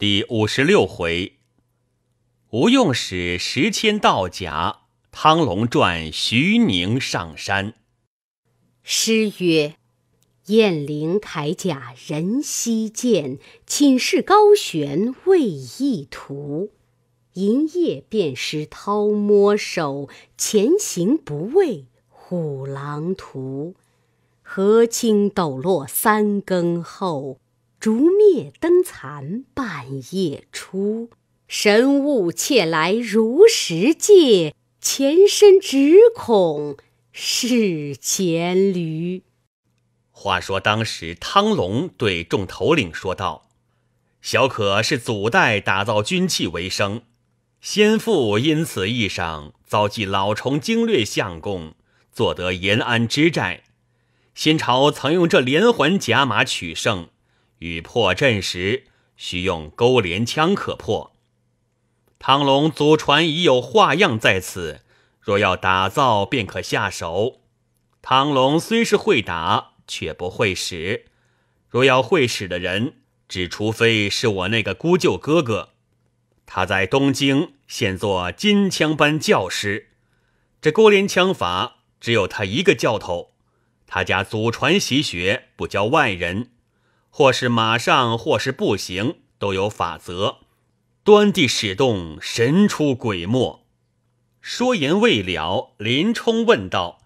第五十六回，吴用使十千道甲，汤龙传徐宁上山。诗曰：“雁翎铠甲人稀见，寝室高悬未易图。银叶便识掏摸手，前行不畏虎狼图。河清斗落三更后。”烛灭灯残半夜出，神物窃来如石界，前身只恐是黔驴。话说当时汤龙对众头领说道：“小可是祖代打造军器为生，先父因此意上遭际老虫经略相公，做得延安之寨。新朝曾用这连环甲马取胜。”欲破阵时，需用钩镰枪可破。汤龙祖传已有画样在此，若要打造，便可下手。汤龙虽是会打，却不会使。若要会使的人，只除非是我那个姑舅哥哥，他在东京现做金枪班教师。这钩镰枪法，只有他一个教头。他家祖传习学，不教外人。或是马上，或是步行，都有法则。端地使动，神出鬼没。说言未了，林冲问道：“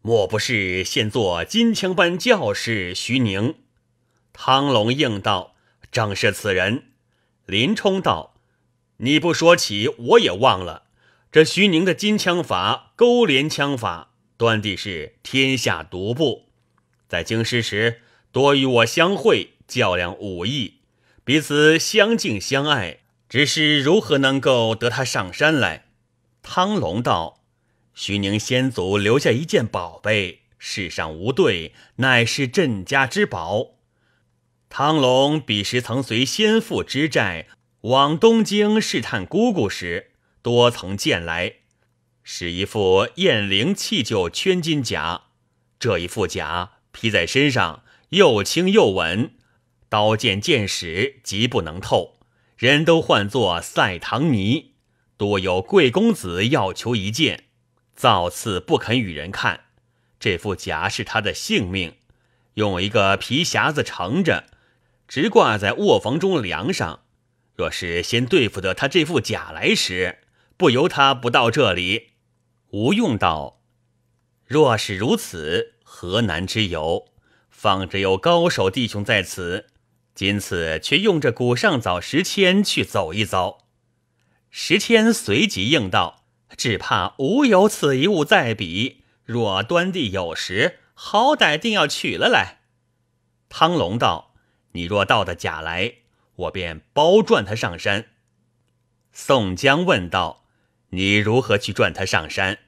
莫不是现做金枪班教师徐宁？”汤龙应道：“正是此人。”林冲道：“你不说起，我也忘了。这徐宁的金枪法、勾连枪法，端地是天下独步。在京师时。”多与我相会，较量武艺，彼此相敬相爱。只是如何能够得他上山来？汤龙道：“徐宁先祖留下一件宝贝，世上无对，乃是镇家之宝。汤龙彼时曾随先父之寨往东京试探姑姑时，多曾见来，是一副燕翎弃旧圈金甲。这一副甲披在身上。”又轻又稳，刀剑剑矢极不能透，人都唤作赛唐尼。多有贵公子要求一件，造次不肯与人看。这副甲是他的性命，用一个皮匣子盛着，直挂在卧房中梁上。若是先对付得他这副甲来时，不由他不到这里。吴用道：“若是如此，何难之有？”方只有高手弟兄在此，今次却用着古上早石谦去走一遭。石谦随即应道：“只怕无有此一物在彼。若端地有时，好歹定要取了来。”汤龙道：“你若到的假来，我便包赚他上山。”宋江问道：“你如何去赚他上山？”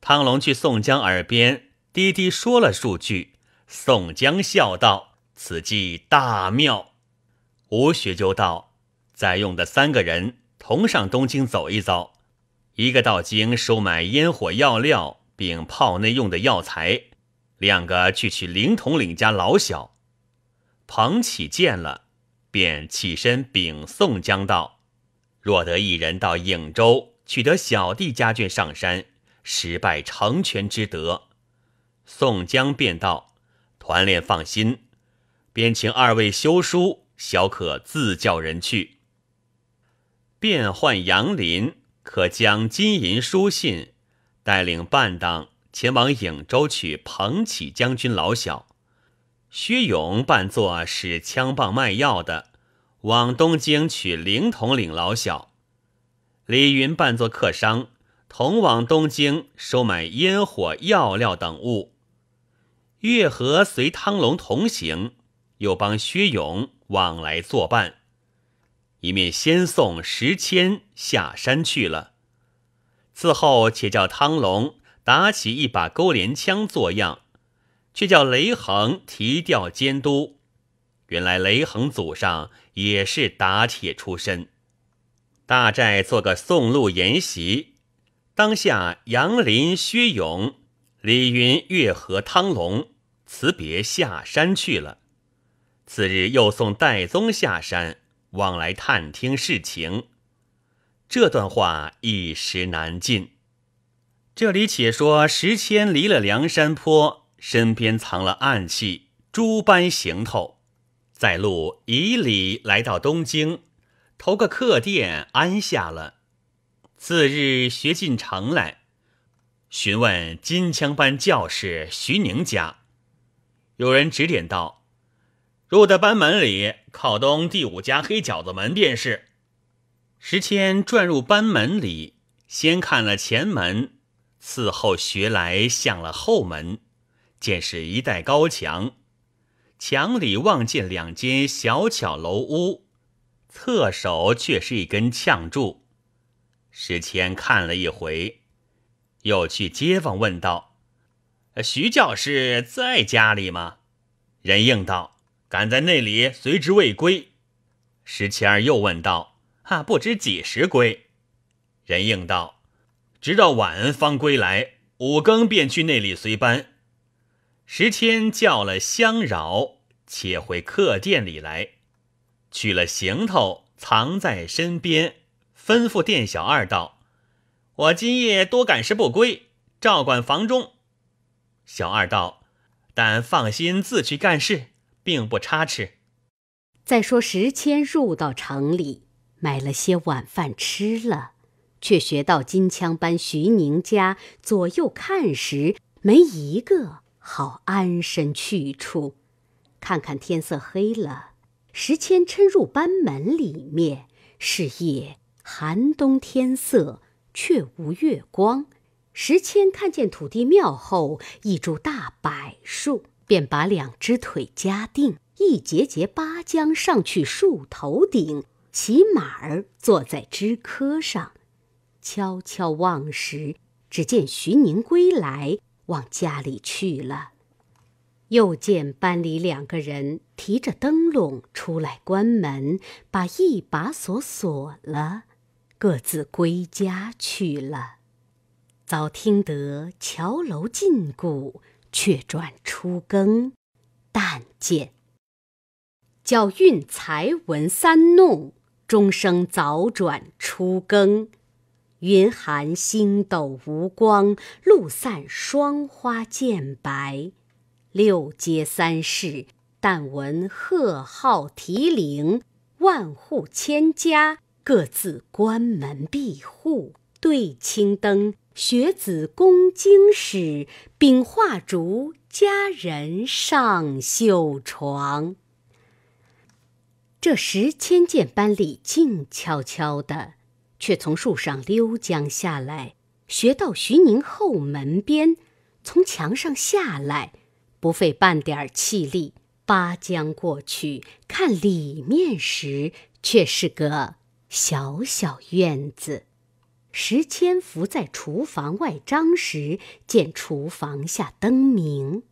汤龙去宋江耳边低低说了数句。宋江笑道：“此计大妙。”吴学究道：“在用的三个人同上东京走一遭，一个到京收买烟火药料，并炮内用的药材；两个去取灵统领家老小。”彭起见了，便起身禀宋江道：“若得一人到颍州取得小弟家眷上山，失败成全之德。”宋江便道。团练放心，便请二位修书，小可自叫人去。便唤杨林，可将金银书信，带领伴当前往颍州取彭起将军老小。薛勇扮作使枪棒卖药的，往东京取灵统领老小。李云扮作客商，同往东京收买烟火药料等物。月和随汤龙同行，又帮薛勇往来作伴，一面先送石谦下山去了。此后且叫汤龙打起一把钩镰枪做样，却叫雷横提调监督。原来雷横祖上也是打铁出身。大寨做个送路筵席，当下杨林、薛勇。李云、月和汤龙辞别下山去了。次日又送戴宗下山，往来探听事情。这段话一时难尽。这里且说石迁离了梁山坡，身边藏了暗器，诸般行头，在路以礼来到东京，投个客店安下了。次日学进城来，询问金枪班教士徐宁家，有人指点道：“入的班门里，靠东第五家黑饺子门便是。”石谦转入班门里，先看了前门，次后学来向了后门，见是一带高墙，墙里望见两间小巧楼屋，侧首却是一根呛柱。石谦看了一回，又去街坊问道：“徐教师在家里吗？”人应道：“赶在那里，随之未归。”石谦儿又问道：“啊，不知几时归？”人应道：“直到晚方归来，五更便去那里随班。”石谦叫了相扰，且回客店里来，取了行头藏在身边。吩咐店小二道：“我今夜多赶时不归，照管房中。”小二道：“但放心，自去干事，并不差池。”再说时迁入到城里，买了些晚饭吃了，却学到金枪班徐宁家左右看时，没一个好安身去处。看看天色黑了，时迁趁入班门里面，是夜。寒冬天色，却无月光。石谦看见土地庙后一株大柏树，便把两只腿夹定，一节节扒将上去树头顶，骑马儿坐在枝柯上，悄悄望时，只见徐宁归来，往家里去了。又见班里两个人提着灯笼出来关门，把一把锁锁了。各自归家去了。早听得桥楼禁鼓，却转初更。但见叫运才文三弄，钟声早转初更。云寒星斗无光，路散霜花渐白。六街三市，但闻鹤号啼铃，万户千家。各自关门闭户，对青灯，学子攻经史，秉画烛，佳人上绣床。这时，千剑班里静悄悄的，却从树上溜将下来，学到徐宁后门边，从墙上下来，不费半点气力，扒将过去，看里面时，却是个。小小院子，石谦伏在厨房外张时，见厨房下灯明，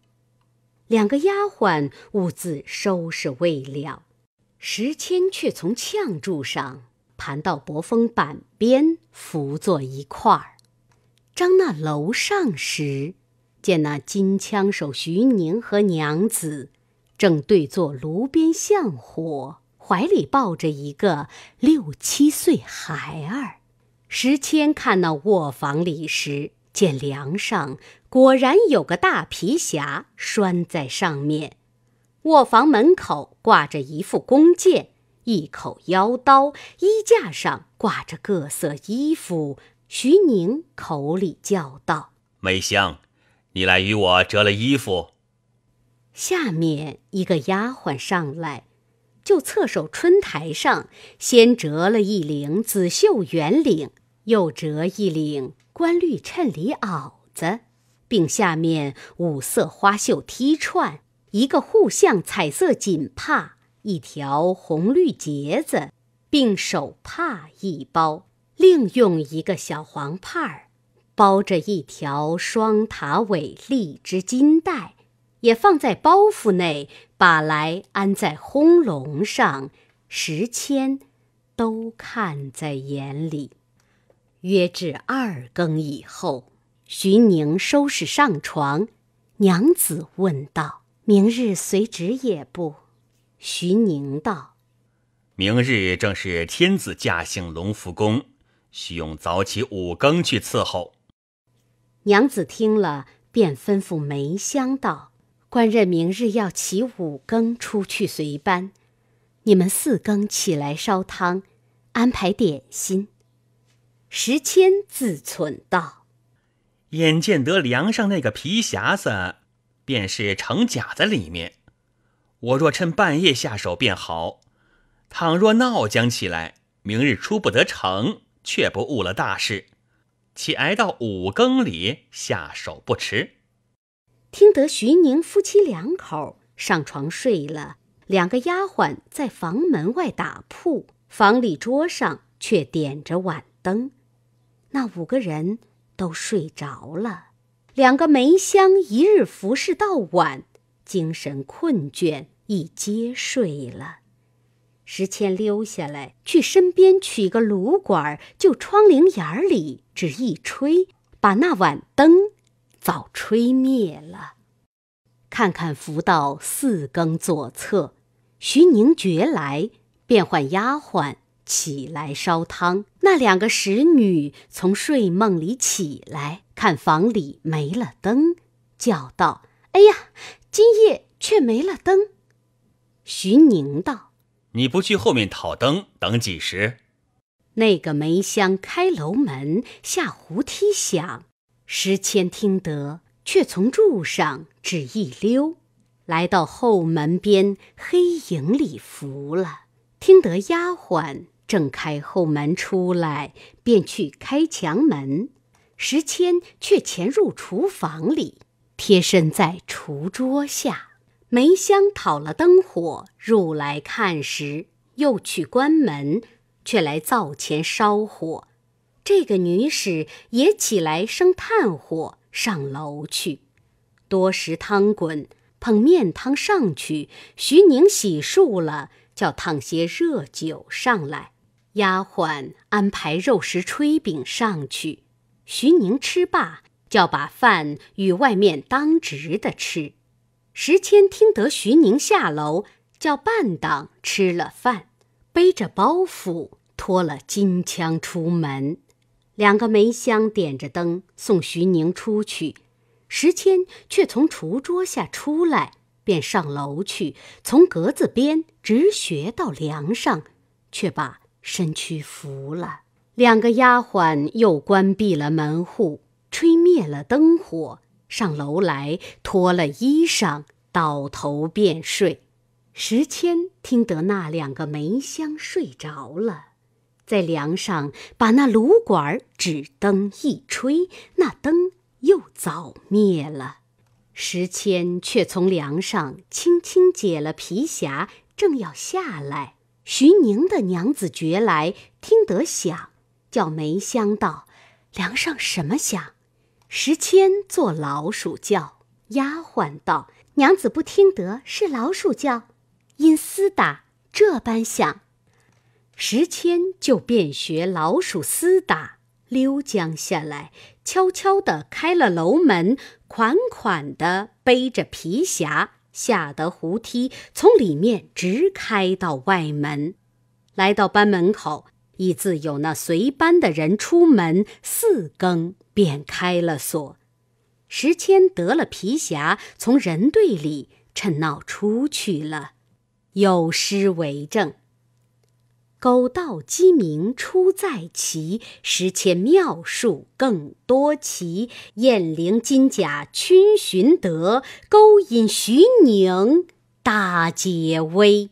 两个丫鬟兀自收拾未了，石谦却从呛柱上盘到薄风板边，伏坐一块儿。张那楼上时，见那金枪手徐宁和娘子正对坐炉边向火。怀里抱着一个六七岁孩儿，石谦看那卧房里时，见梁上果然有个大皮匣拴在上面，卧房门口挂着一副弓箭，一口腰刀，衣架上挂着各色衣服。徐宁口里叫道：“梅香，你来与我折了衣服。”下面一个丫鬟上来。就侧手春台上，先折了一领紫绣圆领，又折一领官绿衬里袄子，并下面五色花绣梯串，一个护相彩色锦帕，一条红绿结子，并手帕一包，另用一个小黄帕儿包着一条双塔尾荔枝金带。也放在包袱内，把来安在烘笼上，时迁都看在眼里。约至二更以后，徐宁收拾上床，娘子问道：“明日随旨也不？”徐宁道：“明日正是天子驾幸隆福宫，需用早起五更去伺候。”娘子听了，便吩咐梅香道：“官人明日要起五更出去随班，你们四更起来烧汤，安排点心。”石谦自忖道：“眼见得梁上那个皮匣子，便是成甲在里面。我若趁半夜下手便好。倘若闹僵起来，明日出不得城，却不误了大事。且挨到五更里下手不迟。”听得徐宁夫妻两口上床睡了，两个丫鬟在房门外打铺，房里桌上却点着晚灯。那五个人都睡着了，两个梅香一日服侍到晚，精神困倦，已皆睡了。石谦溜下来，去身边取个炉管，就窗棂眼里只一吹，把那晚灯早吹灭了。看看扶到四更左侧，徐宁觉来，便唤丫鬟。起来烧汤，那两个使女从睡梦里起来，看房里没了灯，叫道：“哎呀，今夜却没了灯。”徐宁道：“你不去后面讨灯，等几时？”那个梅香开楼门，下胡梯响。石谦听得，却从柱上只一溜，来到后门边黑影里伏了。听得丫鬟。正开后门出来，便去开墙门。时迁却潜入厨房里，贴身在厨桌下。梅香讨了灯火入来看时，又去关门，却来灶前烧火。这个女使也起来生炭火，上楼去。多时汤滚，捧面汤上去。徐宁洗漱了，叫烫些热酒上来。丫鬟安排肉食炊饼上去，徐宁吃罢，叫把饭与外面当值的吃。石谦听得徐宁下楼，叫半党吃了饭，背着包袱，拖了金枪出门。两个梅香点着灯送徐宁出去，石谦却从厨桌下出来，便上楼去，从格子边直学到梁上，却把。身躯服了，两个丫鬟又关闭了门户，吹灭了灯火，上楼来脱了衣裳，倒头便睡。石谦听得那两个梅香睡着了，在梁上把那炉管纸灯一吹，那灯又早灭了。石谦却从梁上轻轻解了皮匣，正要下来。徐宁的娘子觉来，听得响，叫梅香道：“梁上什么响？”石谦做老鼠叫。丫鬟道：“娘子不听得是老鼠叫，因厮打这般响。”石谦就便学老鼠厮打，溜将下来，悄悄地开了楼门，款款地背着皮匣。下得胡梯，从里面直开到外门，来到班门口，已自有那随班的人出门，四更便开了锁。时迁得了皮匣，从人队里趁闹出去了，有诗为证。狗盗鸡鸣出在奇，石谦妙术更多奇。燕翎金甲群寻得，勾引徐宁大解危。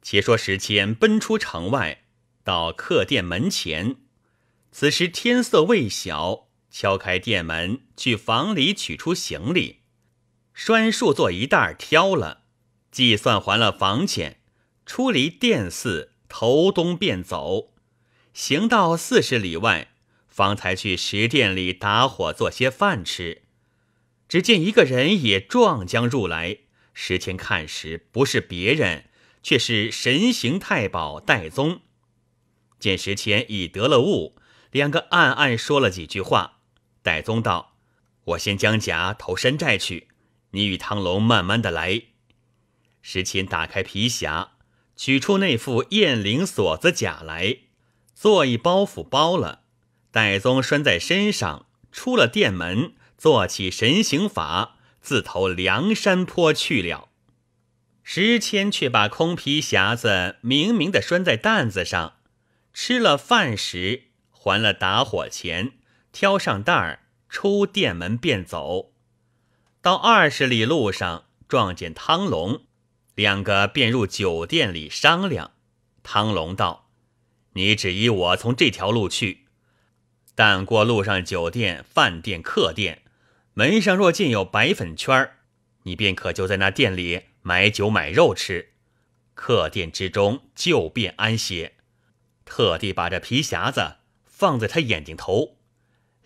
且说石谦奔出城外，到客店门前，此时天色未晓，敲开店门，去房里取出行李，拴树做一袋挑了，计算还了房钱，出离店肆。头东便走，行到四十里外，方才去食店里打火做些饭吃。只见一个人也撞将入来，石谦看时不是别人，却是神行太保戴宗。见石谦已得了物，两个暗暗说了几句话。戴宗道：“我先将甲投山寨去，你与汤龙慢慢的来。”石谦打开皮匣。取出那副雁翎锁子甲来，做一包袱包了，戴宗拴在身上，出了殿门，做起神行法，自投梁山坡去了。时迁却把空皮匣子明明的拴在担子上，吃了饭时还了打火钱，挑上担儿出殿门便走。到二十里路上，撞见汤龙。两个便入酒店里商量。汤龙道：“你只依我从这条路去，但过路上酒店、饭店、客店，门上若见有白粉圈儿，你便可就在那店里买酒买肉吃。客店之中就便安歇。特地把这皮匣子放在他眼睛头，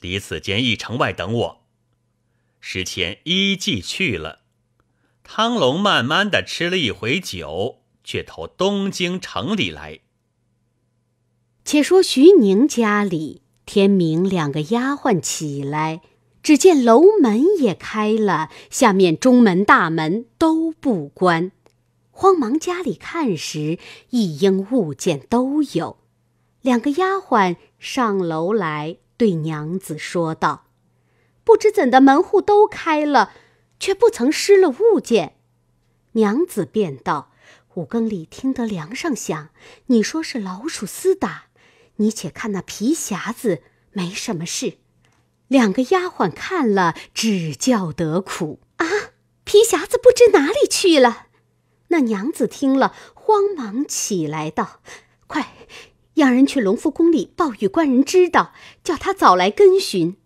离此间一城外等我。时前依计去了。”汤龙慢慢的吃了一回酒，却投东京城里来。且说徐宁家里，天明两个丫鬟起来，只见楼门也开了，下面中门大门都不关，慌忙家里看时，一应物件都有。两个丫鬟上楼来，对娘子说道：“不知怎的门户都开了。”却不曾失了物件，娘子便道：“五更里听得梁上响，你说是老鼠厮打，你且看那皮匣子，没什么事。”两个丫鬟看了，只叫得苦啊！皮匣子不知哪里去了。那娘子听了，慌忙起来道：“快，让人去隆福宫里报与官人知道，叫他早来跟寻。”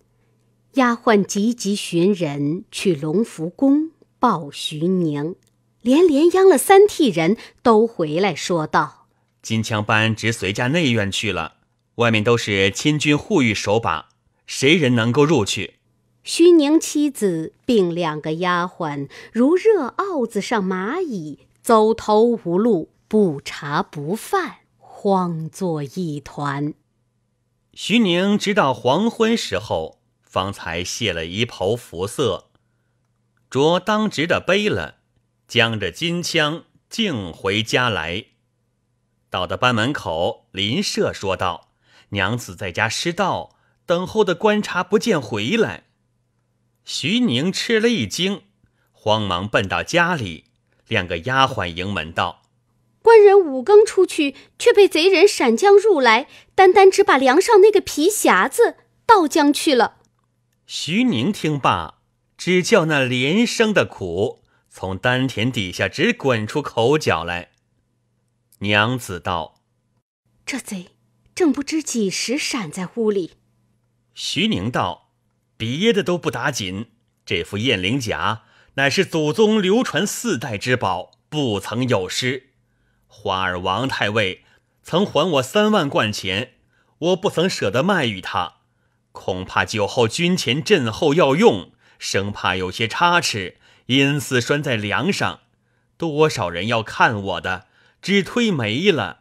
丫鬟急急寻人去隆福宫报徐宁，连连央了三替人都回来说道：“金枪班直随驾内院去了，外面都是亲军护御守把，谁人能够入去？”徐宁妻子并两个丫鬟如热鏊子上蚂蚁，走投无路，不茶不饭，慌作一团。徐宁直到黄昏时候。方才卸了一袍服色，着当值的背了，将着金枪，径回家来。到的班门口，林舍说道：“娘子在家失道，等候的观察不见回来。”徐宁吃了一惊，慌忙奔到家里，两个丫鬟迎门道：“官人五更出去，却被贼人闪将入来，单单只把梁上那个皮匣子倒将去了。”徐宁听罢，只叫那连声的苦从丹田底下直滚出口角来。娘子道：“这贼正不知几时闪在屋里。”徐宁道：“别的都不打紧，这副雁翎甲乃是祖宗流传四代之宝，不曾有失。花儿王太尉曾还我三万贯钱，我不曾舍得卖与他。”恐怕酒后军前阵后要用，生怕有些差池，因此拴在梁上。多少人要看我的，只推没了。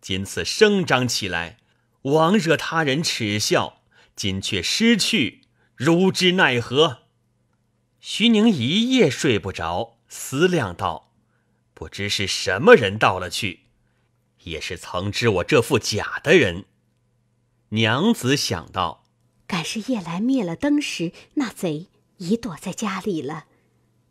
今次声张起来，枉惹他人耻笑。今却失去，如之奈何？徐宁一夜睡不着，思量道：不知是什么人到了去，也是曾知我这副假的人。娘子想到。赶是夜来灭了灯时，那贼已躲在家里了，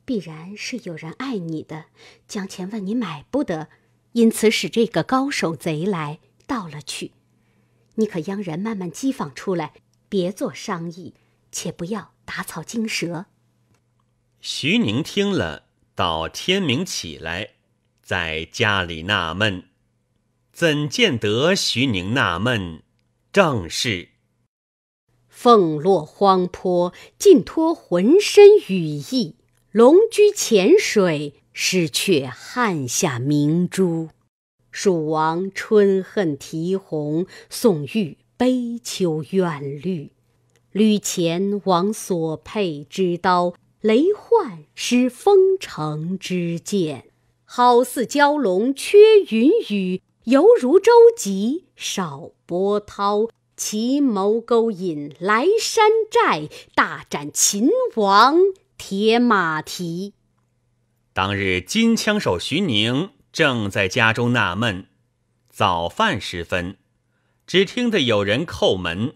必然是有人爱你的，将钱问你买不得，因此使这个高手贼来盗了去。你可央人慢慢机访出来，别做商议，且不要打草惊蛇。徐宁听了，到天明起来，在家里纳闷，怎见得徐宁纳闷？正是。凤落荒坡，尽脱浑身羽翼；龙居浅水，失却汉下明珠。蜀王春恨啼红，宋玉悲秋怨绿。吕虔王所佩之刀，雷焕失封城之剑。好似蛟龙缺云雨，犹如舟楫少波涛。奇谋勾引来山寨，大战秦王铁马蹄。当日金枪手徐宁正在家中纳闷，早饭时分，只听得有人叩门，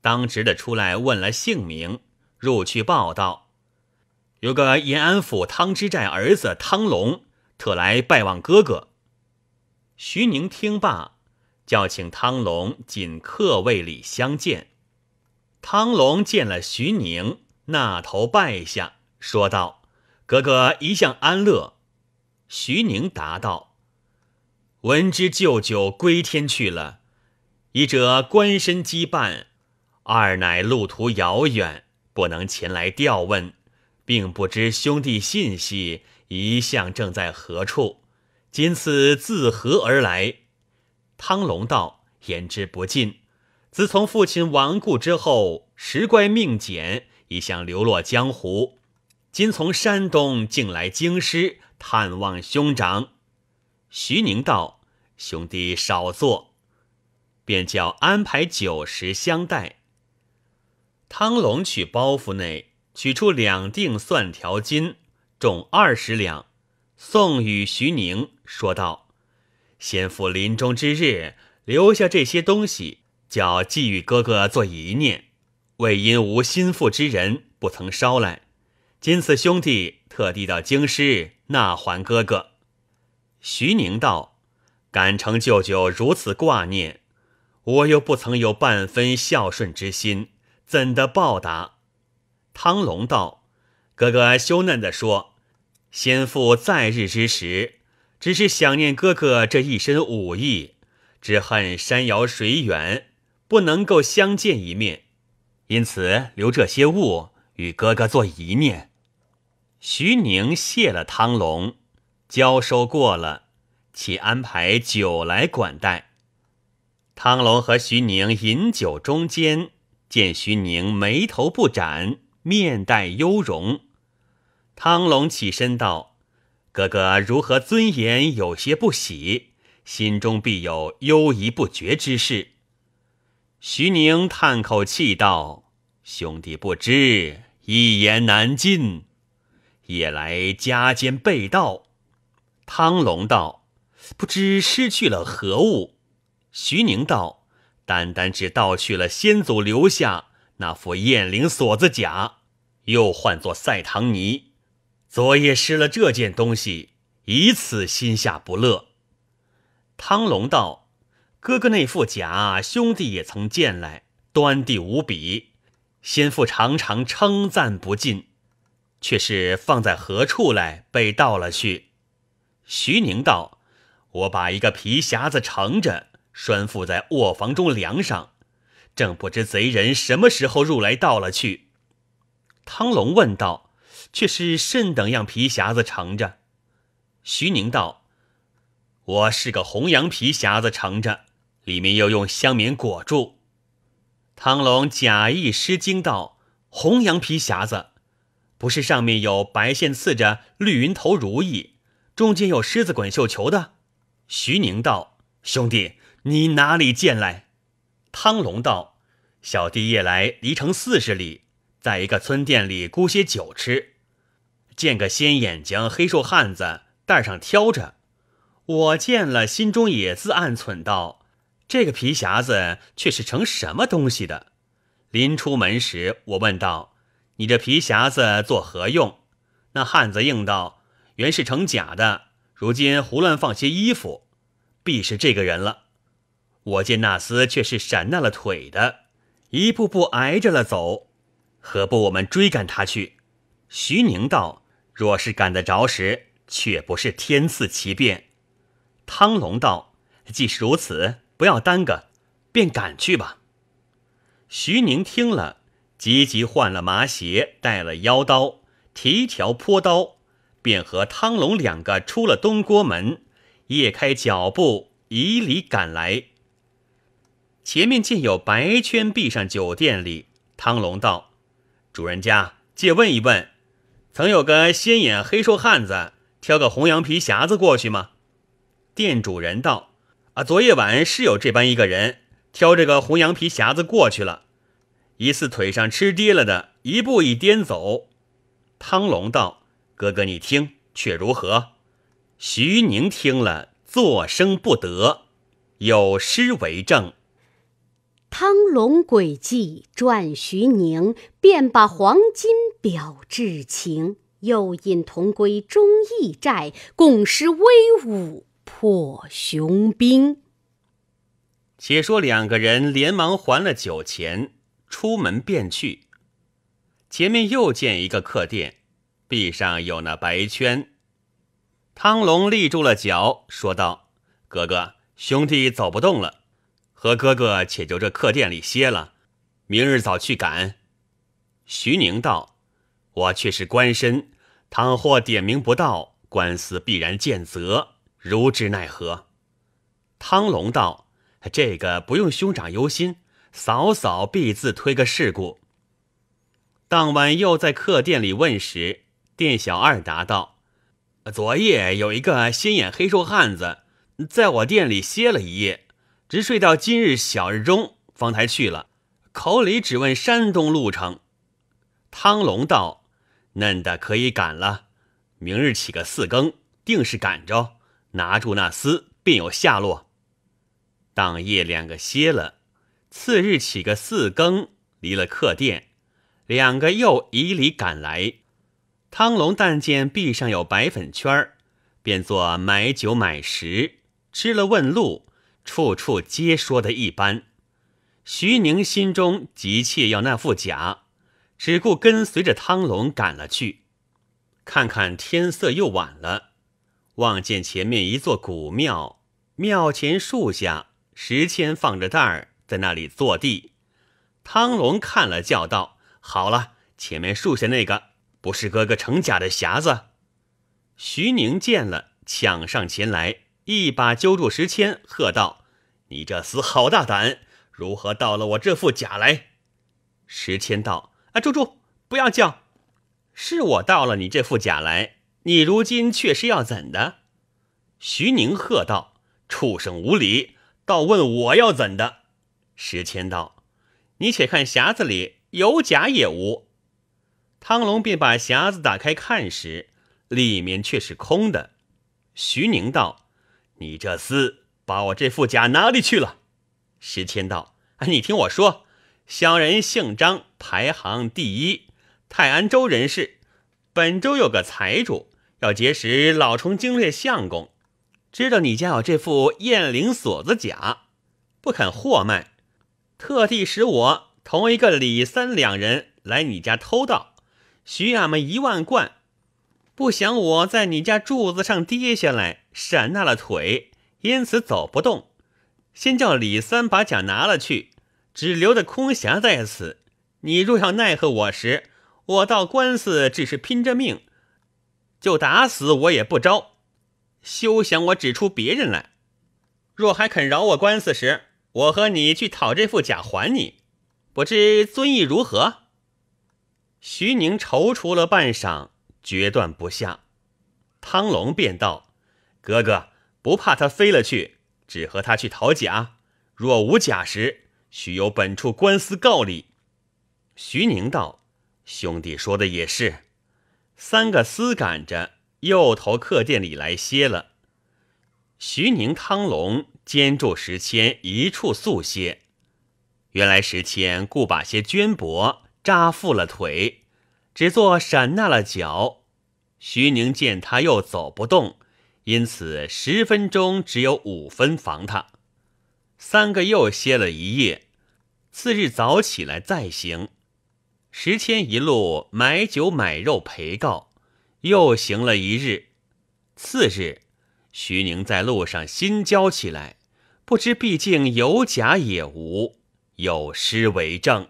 当值的出来问了姓名，入去报道，有个延安府汤之寨儿子汤龙，特来拜望哥哥。徐宁听罢，叫请汤龙进客位里相见。汤龙见了徐宁，那头拜下，说道：“哥哥一向安乐。”徐宁答道：“闻知舅舅归天去了，一者官身羁绊，二乃路途遥远，不能前来调问，并不知兄弟信息一向正在何处。今次自何而来？”汤龙道：“言之不尽。自从父亲亡故之后，时怪命简，一向流落江湖。今从山东竟来京师。”探望兄长，徐宁道：“兄弟少坐。”便叫安排酒食相待。汤龙取包袱内取出两锭蒜条金，重二十两，送与徐宁，说道：“先父临终之日留下这些东西，叫寄予哥哥做遗念。为因无心腹之人，不曾捎来。今次兄弟特地到京师。”那还哥哥，徐宁道：“敢承舅舅如此挂念，我又不曾有半分孝顺之心，怎的报答？”汤龙道：“哥哥羞嫩的说，先父在日之时，只是想念哥哥这一身武艺，只恨山遥水远，不能够相见一面，因此留这些物与哥哥做一念。”徐宁谢了汤龙，交收过了，且安排酒来管待。汤龙和徐宁饮酒中间，见徐宁眉头不展，面带忧容。汤龙起身道：“哥哥如何尊严有些不喜，心中必有忧疑不决之事。”徐宁叹口气道：“兄弟不知，一言难尽。”夜来家间被盗，汤龙道：“不知失去了何物。”徐宁道：“单单只盗去了先祖留下那副燕翎锁子甲，又唤作赛唐尼。昨夜失了这件东西，以此心下不乐。”汤龙道：“哥哥那副甲，兄弟也曾见来，端地无比，先父常常称赞不尽。”却是放在何处来被盗了去？徐宁道：“我把一个皮匣子盛着，拴附在卧房中梁上，正不知贼人什么时候入来盗了去。”汤龙问道：“却是甚等样皮匣子盛着？”徐宁道：“我是个红羊皮匣子盛着，里面又用香棉裹住。”汤龙假意失惊道：“红羊皮匣子。”不是上面有白线刺着绿云头如意，中间有狮子滚绣球的。徐宁道：“兄弟，你哪里见来？”汤龙道：“小弟夜来离城四十里，在一个村店里沽些酒吃，见个鲜眼睛黑瘦汉子带上挑着，我见了，心中也自暗忖道：这个皮匣子却是成什么东西的？临出门时，我问道。你这皮匣子作何用？那汉子应道：“原是成假的，如今胡乱放些衣服，必是这个人了。”我见那厮却是闪那了腿的，一步步挨着了走，何不我们追赶他去？徐宁道：“若是赶得着时，却不是天赐奇变。”汤龙道：“既是如此，不要耽搁，便赶去吧。”徐宁听了。急急换了麻鞋，带了腰刀，提条坡刀，便和汤龙两个出了东郭门，夜开脚步，以里赶来。前面见有白圈闭上酒店里，汤龙道：“主人家，借问一问，曾有个鲜眼黑瘦汉子挑个红羊皮匣子过去吗？”店主人道：“啊，昨夜晚是有这般一个人挑这个红羊皮匣子过去了。”疑似腿上吃跌了的，一步一颠走。汤龙道：“哥哥，你听，却如何？”徐宁听了，作声不得，有诗为证：汤龙诡计转徐宁，便把黄金表至情。又引同归忠义寨，共施威武破雄兵。且说两个人连忙还了酒钱，出门便去。前面又见一个客店，壁上有那白圈。汤龙立住了脚，说道：“哥哥，兄弟走不动了，和哥哥且就这客店里歇了，明日早去赶。”徐宁道：“我却是官绅，倘或点名不到，官司必然见责，如之奈何？”汤龙道：“这个不用兄长忧心，嫂嫂必自推个事故。”当晚又在客店里问时，店小二答道：“昨夜有一个心眼黑瘦汉子，在我店里歇了一夜，直睡到今日小日中方才去了，口里只问山东路程。”汤龙道：“嫩的可以赶了，明日起个四更，定是赶着，拿住那厮，便有下落。”当夜两个歇了，次日起个四更，离了客店。两个又以礼赶来，汤龙但见壁上有白粉圈儿，便做买酒买食，吃了问路，处处皆说的一般。徐宁心中急切要那副甲，只顾跟随着汤龙赶了去。看看天色又晚了，望见前面一座古庙，庙前树下石签放着袋儿，在那里坐地。汤龙看了，叫道。好了，前面树下那个不是哥哥程甲的匣子。徐宁见了，抢上前来，一把揪住石谦，喝道：“你这厮好大胆，如何盗了我这副甲来？”石谦道：“啊，住住，不要叫！是我盗了你这副甲来，你如今却是要怎的？”徐宁喝道：“畜生无礼，倒问我要怎的？”石谦道：“你且看匣子里。”有甲也无，汤龙便把匣子打开看时，里面却是空的。徐宁道：“你这厮把我这副甲哪里去了？”石谦道：“你听我说，小人姓张，排行第一，泰安州人士。本州有个财主要结识老崇经略相公，知道你家有这副雁翎锁子甲，不肯货卖，特地使我。”同一个李三两人来你家偷盗，许俺们一万贯，不想我在你家柱子上跌下来，闪那了腿，因此走不动。先叫李三把甲拿了去，只留的空匣在此。你若要奈何我时，我到官司只是拼着命，就打死我也不招。休想我指出别人来。若还肯饶我官司时，我和你去讨这副甲还你。不知尊意如何？徐宁踌躇了半晌，决断不下。汤龙便道：“哥哥不怕他飞了去，只和他去讨假。若无假时，须由本处官司告理。”徐宁道：“兄弟说的也是。”三个厮赶着又投客店里来歇了。徐宁、汤龙兼住时迁一处宿歇。原来石谦故把些绢帛扎缚了腿，只做闪纳了脚。徐宁见他又走不动，因此十分钟只有五分防他。三个又歇了一夜，次日早起来再行。石谦一路买酒买肉陪告，又行了一日。次日，徐宁在路上心焦起来，不知毕竟有假也无。有诗为证：“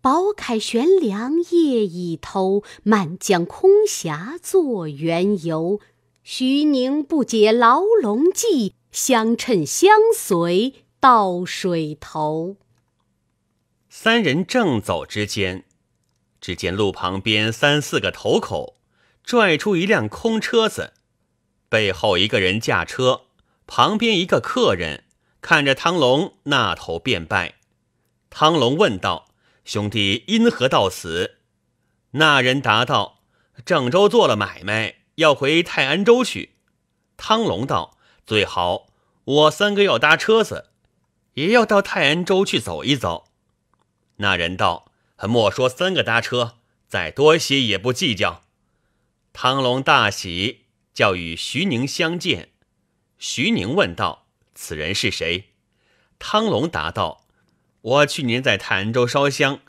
宝铠悬梁夜已偷，满江空峡作缘由。徐宁不解牢笼计，相趁相随到水头。”三人正走之间，只见路旁边三四个头口拽出一辆空车子，背后一个人驾车，旁边一个客人看着汤龙那头便拜。汤龙问道：“兄弟因何到此？”那人答道：“郑州做了买卖，要回泰安州去。”汤龙道：“最好，我三个要搭车子，也要到泰安州去走一走。”那人道：“莫说三个搭车，再多些也不计较。”汤龙大喜，叫与徐宁相见。徐宁问道：“此人是谁？”汤龙答道：“我去年在泰安州烧香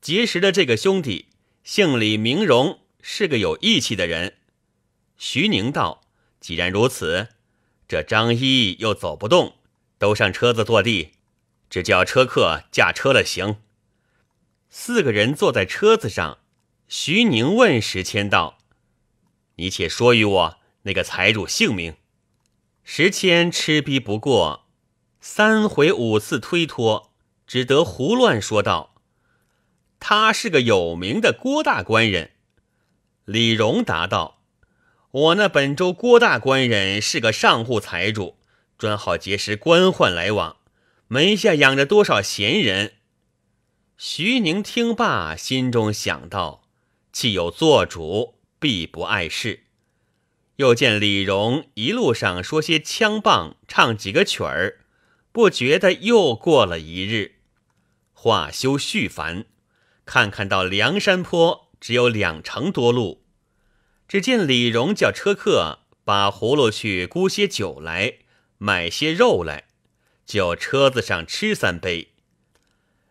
结识的这个兄弟，姓李，名荣，是个有义气的人。”徐宁道：“既然如此，这张一又走不动，都上车子坐地，只叫车客驾车了行。”四个人坐在车子上，徐宁问石谦道：“你且说与我那个财主姓名。”石谦吃逼不过。三回五次推脱，只得胡乱说道：“他是个有名的郭大官人。”李荣答道：“我那本州郭大官人是个上户财主，专好结识官宦来往，门下养着多少闲人。”徐宁听罢，心中想到：“既有做主，必不碍事。”又见李荣一路上说些枪棒，唱几个曲儿。不觉得又过了一日，话休续繁，看看到梁山坡只有两成多路。只见李荣叫车客把葫芦去沽些酒来，买些肉来，就车子上吃三杯。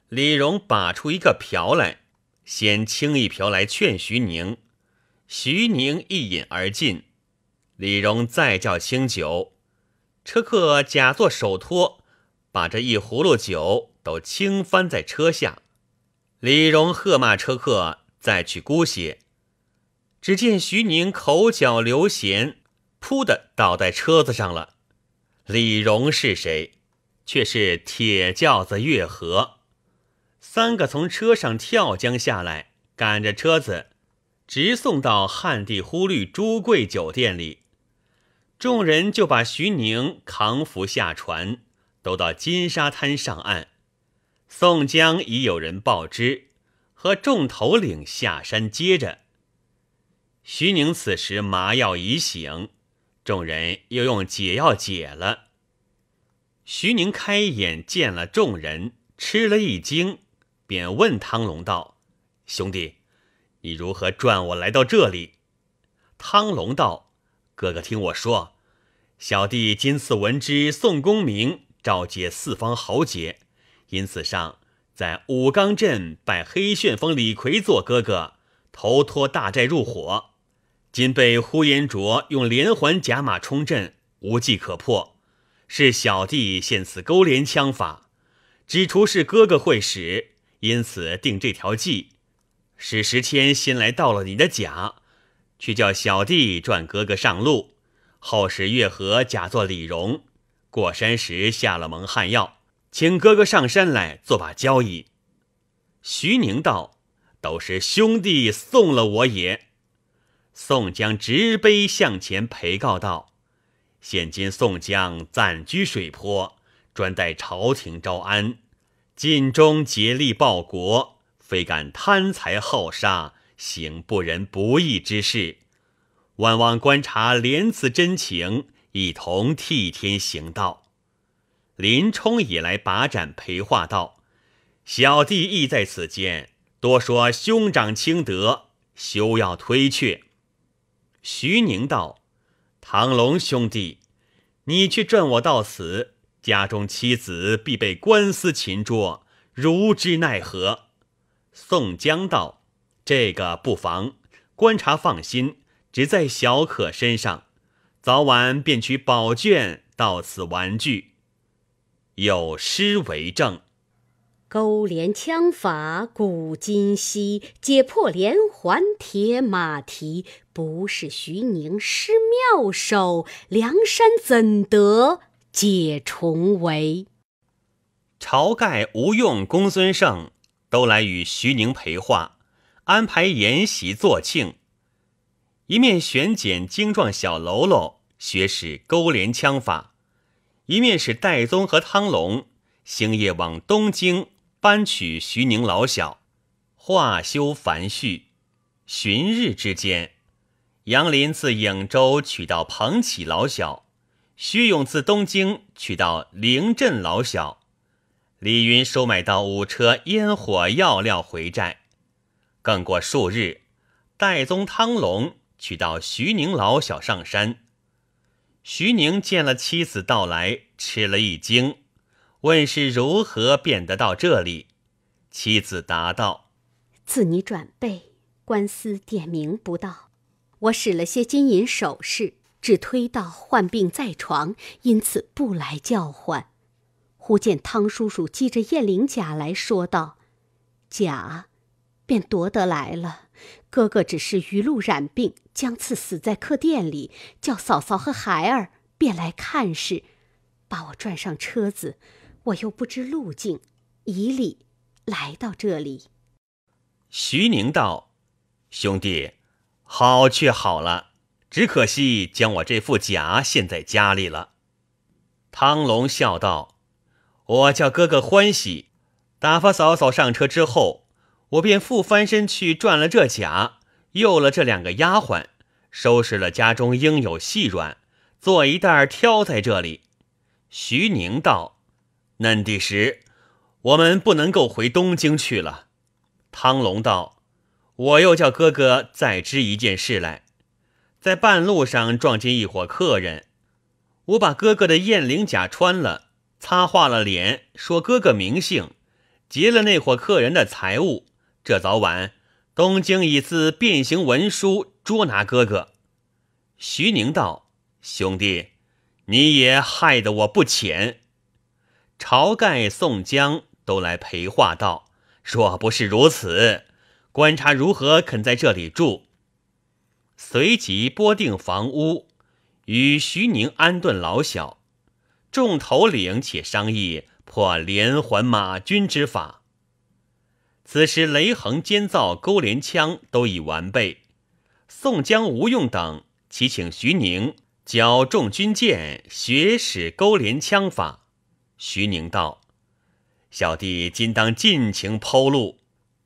李荣把出一个瓢来，先倾一瓢来劝徐宁，徐宁一饮而尽。李荣再叫清酒，车客假作手托。把这一葫芦酒都倾翻在车下，李荣喝骂车客再去姑些。只见徐宁口角流涎，扑的倒在车子上了。李荣是谁？却是铁轿子月和。三个从车上跳江下来，赶着车子，直送到汉地忽律朱贵酒店里。众人就把徐宁扛扶下船。都到金沙滩上岸，宋江已有人报知，和众头领下山接着。徐宁此时麻药已醒，众人又用解药解了。徐宁开眼见了众人，吃了一惊，便问汤龙道：“兄弟，你如何转我来到这里？”汤龙道：“哥哥听我说，小弟今次闻知宋公明。”召接四方豪杰，因此上在武冈镇拜黑旋风李逵做哥哥，投托大寨入伙。今被呼延灼用连环甲马冲阵，无计可破。是小弟献此勾连枪法，只除是哥哥会使，因此定这条计。使时迁先来盗了你的甲，去叫小弟转哥哥上路，后使月和假作李荣。过山时下了蒙汗药，请哥哥上山来做把交椅。徐宁道：“都是兄弟送了我也。”宋江执杯向前陪告道：“现今宋江暂居水泊，专待朝廷招安，尽忠竭力报国，非敢贪财好杀，行不仁不义之事。万望观察怜此真情。”一同替天行道。林冲也来把盏陪话道：“小弟亦在此间，多说兄长轻德，休要推却。”徐宁道：“唐龙兄弟，你去转我到此，家中妻子必被官司擒捉，如之奈何？”宋江道：“这个不妨，观察放心，只在小可身上。”早晚便取宝卷到此玩具，有诗为证：勾连枪法古今稀，解破连环铁马蹄。不是徐宁施妙手，梁山怎得解重围？晁盖、吴用、公孙胜都来与徐宁陪话，安排筵席作庆。一面选拣精壮小喽啰学使勾连枪法，一面是戴宗和汤龙星夜往东京搬取徐宁老小。话休繁叙，旬日之间，杨林自颍州取到彭起老小，徐勇自东京取到灵镇老小，李云收买到五车烟火药料回寨。更过数日，戴宗汤龙取到徐宁老小上山。徐宁见了妻子到来，吃了一惊，问是如何变得到这里。妻子答道：“自你转背，官司点名不到，我使了些金银首饰，只推到患病在床，因此不来叫唤。忽见汤叔叔系着燕翎甲来说道：‘甲。’”便夺得来了。哥哥只是余路染病，将次死在客店里，叫嫂嫂和孩儿便来看视，把我拽上车子。我又不知路径，以礼来到这里。徐宁道：“兄弟，好却好了，只可惜将我这副甲献在家里了。”汤龙笑道：“我叫哥哥欢喜，打发嫂嫂上车之后。”我便复翻身去转了这甲，诱了这两个丫鬟，收拾了家中应有细软，做一袋挑在这里。徐宁道：“嫩的时，我们不能够回东京去了。”汤龙道：“我又叫哥哥再知一件事来，在半路上撞见一伙客人，我把哥哥的燕翎甲穿了，擦化了脸，说哥哥名姓，劫了那伙客人的财物。”这早晚，东京已自变形文书捉拿哥哥。徐宁道：“兄弟，你也害得我不浅。”晁盖、宋江都来陪话道：“若不是如此，观察如何肯在这里住？”随即拨定房屋，与徐宁安顿老小。众头领且商议破连环马军之法。此时雷横、监造、勾连枪都已完备，宋江、吴用等齐请徐宁教众军舰学使勾连枪法。徐宁道：“小弟今当尽情剖路，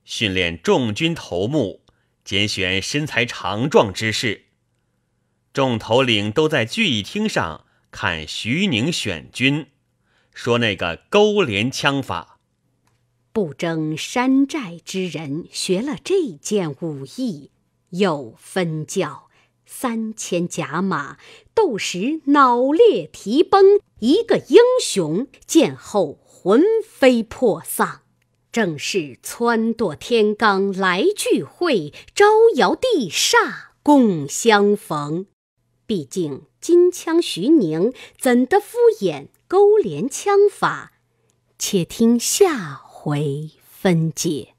训练众军头目，拣选身材强壮之士。”众头领都在聚义厅上看徐宁选军，说那个勾连枪法。不争山寨之人学了这件武艺，又分教三千甲马，斗时脑裂蹄崩，一个英雄见后魂飞魄丧。正是撺掇天罡来聚会，招摇地煞共相逢。毕竟金枪徐宁怎得敷衍 勾连枪法？且听下。回分解。